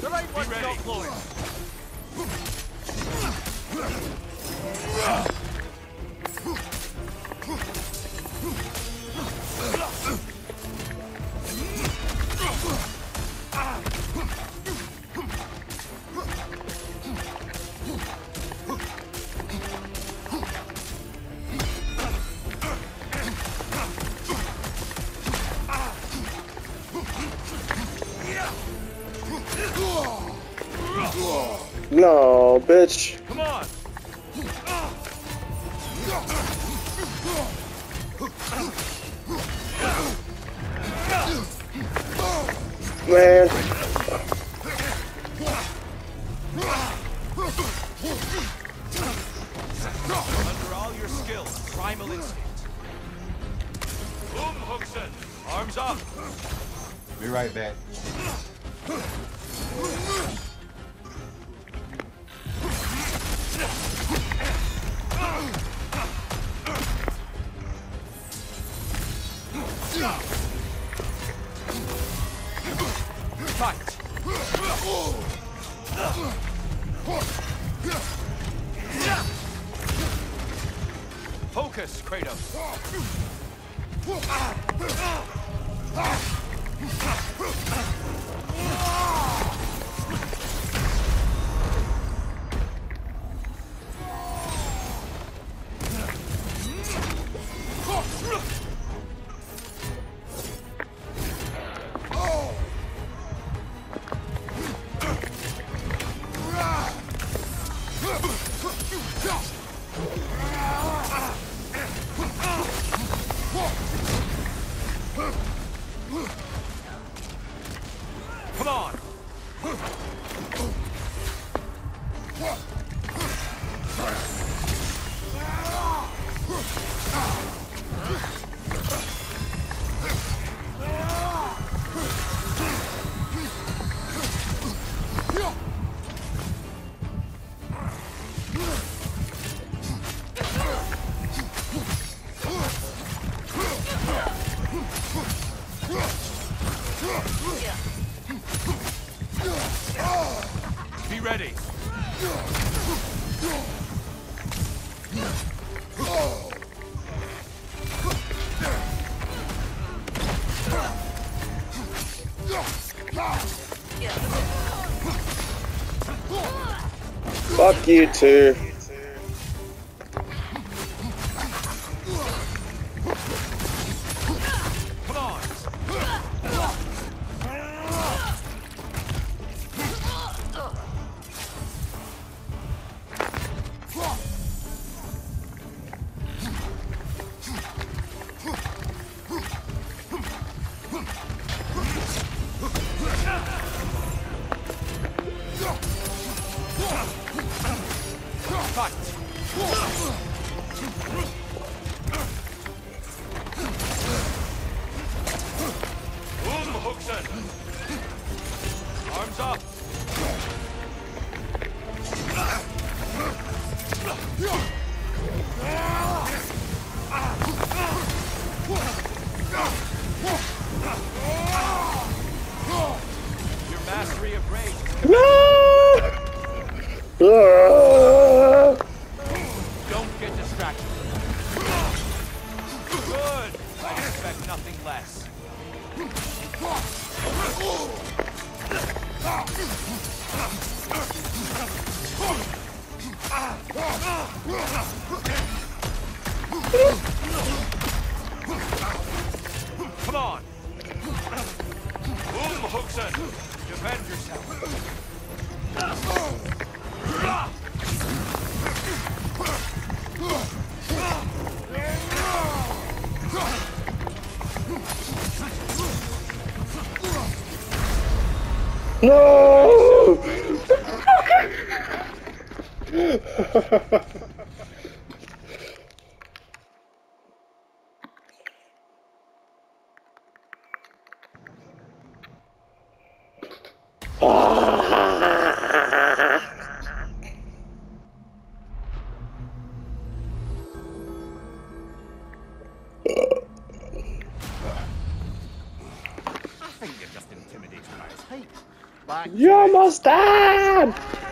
The right one's not. No, bitch. Come on. Man. Under all your skills, primal instinct. Boom, Hookson. Arms up. Be right back. Focus, Kratos. Come Be Fuck you too. No! Don't get distracted. Good. I expect nothing less. Come on. Boom, Hookson. Defend yourself. think you're just intimidated by his height. You almost dead!